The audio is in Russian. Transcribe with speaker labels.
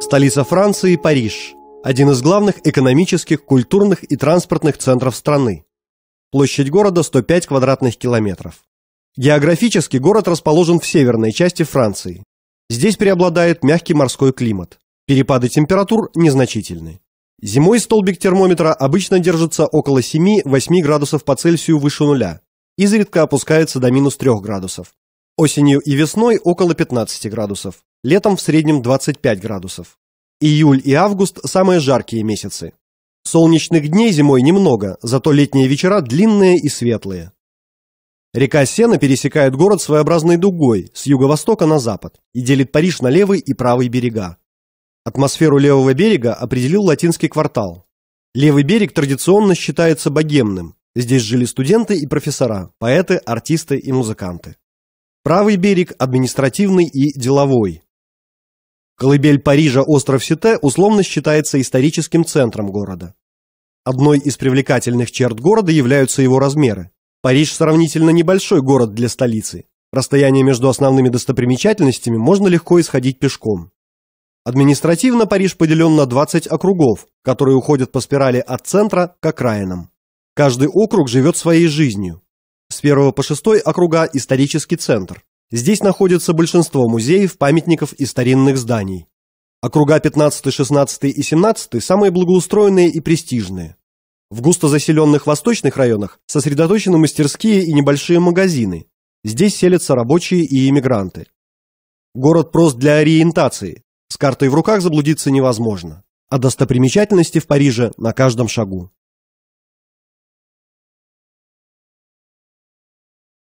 Speaker 1: Столица Франции – Париж. Один из главных экономических, культурных и транспортных центров страны. Площадь города 105 квадратных километров. Географически город расположен в северной части Франции. Здесь преобладает мягкий морской климат. Перепады температур незначительны. Зимой столбик термометра обычно держится около 7-8 градусов по Цельсию выше нуля, изредка опускается до минус 3 градусов. Осенью и весной около 15 градусов, летом в среднем 25 градусов. Июль и август – самые жаркие месяцы. Солнечных дней зимой немного, зато летние вечера длинные и светлые. Река Сена пересекает город своеобразной дугой с юго-востока на запад и делит Париж на левый и правый берега. Атмосферу левого берега определил латинский квартал. Левый берег традиционно считается богемным. Здесь жили студенты и профессора, поэты, артисты и музыканты. Правый берег административный и деловой. Колыбель Парижа остров Сите условно считается историческим центром города. Одной из привлекательных черт города являются его размеры. Париж сравнительно небольшой город для столицы. Расстояние между основными достопримечательностями можно легко исходить пешком. Административно Париж поделен на 20 округов, которые уходят по спирали от центра к окраинам. Каждый округ живет своей жизнью. С 1 по 6 округа – исторический центр. Здесь находится большинство музеев, памятников и старинных зданий. Округа 15, 16 и 17 – самые благоустроенные и престижные. В густо заселенных восточных районах сосредоточены мастерские и небольшие магазины. Здесь селятся рабочие и иммигранты. Город прост для ориентации. С картой в руках заблудиться невозможно. А достопримечательности в Париже на каждом шагу.